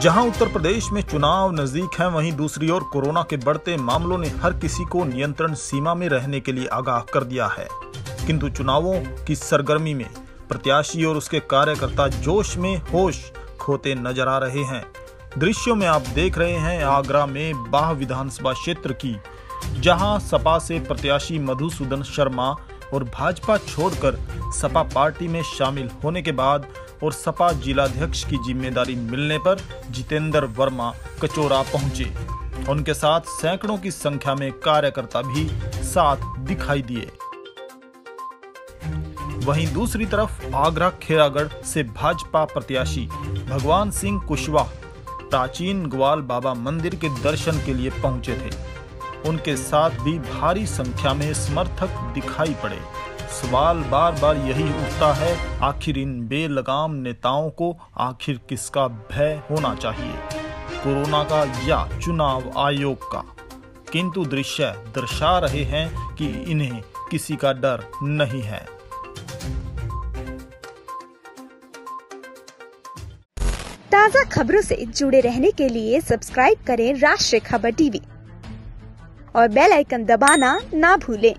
जहाँ उत्तर प्रदेश में चुनाव नज़दीक हैं, वहीं दूसरी ओर कोरोना के बढ़ते मामलों ने हर किसी को नियंत्रण सीमा में रहने के लिए आगाह कर दिया है। किंतु चुनावों की सरगर्मी में प्रत्याशी और उसके कार्यकर्ता जोश में होश खोते नज़र आ रहे हैं। दृश्यों में आप देख रहे हैं आगरा में बाह विधानसभा क्षेत्र की, जहाँ सपा से प्रत्याशी मधुसूदन शर्मा और भाजपा छोड़कर सपा पार्टी में शामिल होने के बाद और सपा जिलाध्यक्ष की ज़िम्मेदारी मिलने पर जितेंद्र वर्मा कचोरा पहुँचे। उनके साथ सैकड़ों की संख्या में कार्यकर्ता भी साथ दिखाई दिए। वहीं दूसरी तरफ़ आगरा खेरागढ़ से भाजपा प्रत्याशी भगवान सिंह कुशवाहा प्राचीन ग्वाल बाबा मंदिर के दर्शन के लिए पहुँचे थे। उनके साथ भी भारी संख्या में समर्थक दिखाई पड़े। सवाल बार बार यही उठता है, आखिर इन बेलगाम नेताओं को आखिर किसका भय होना चाहिए? कोरोना का या चुनाव आयोग का? किंतु दृश्य दर्शा रहे हैं कि इन्हें किसी का डर नहीं है। ताज़ा खबरों से जुड़े रहने के लिए सब्सक्राइब करें राष्ट्रीय खबर टीवी और बेल आइकन दबाना ना भूलें।